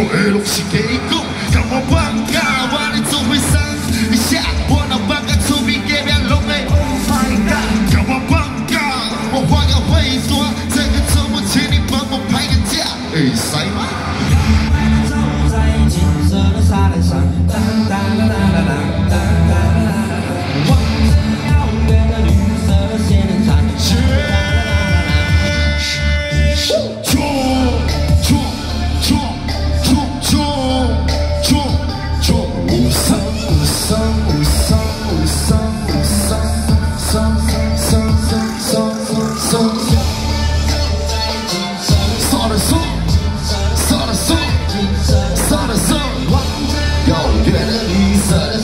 Elo psiqueico, que eu vou 特别浪漫。Oh my god，叫我放假，我话要会说。这个周末请你帮我排个假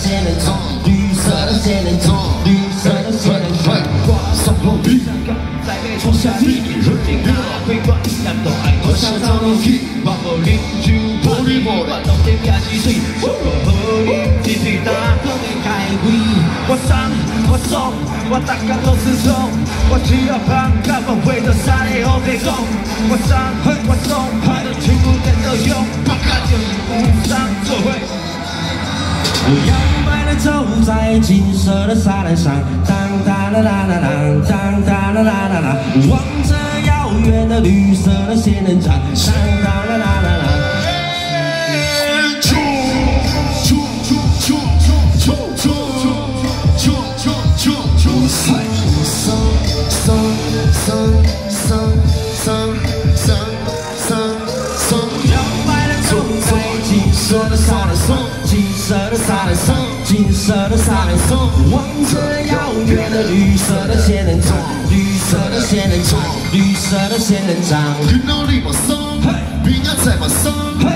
仙人掌，绿色的仙人掌，绿色的仙人掌，挂上路里。在被冲下地，如今那辉光依然都爱我想找你去，把我领就玻璃玻璃，当天撇几水，我和你一起打通的开会。我上我送，我大家都是送，我只要放开我会的沙里后给攻。我上我送，快乐全部人都用，不敢就无伤就会。我摇摆的走在金色的沙滩上，当哒啦啦啦啦，当哒啦啦啦啦，望着遥远的绿色的仙人掌，当哒啦啦啦啦。冲冲冲金色的沙滩上，金色的沙滩上，望着遥远的绿色的仙人掌，绿色的仙人掌，绿色的仙人掌。听到你把声，嘿，边个在把，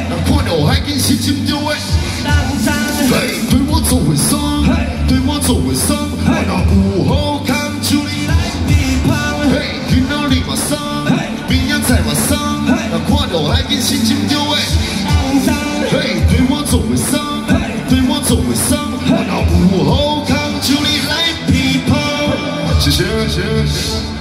那姑娘还跟心情丢哎，当真，对我做回声，对我做回声，嘿，那午后看秋你来地盘，听到你把声，嘿，边在把，那还跟心情丢哎，对我做回声。Zeus.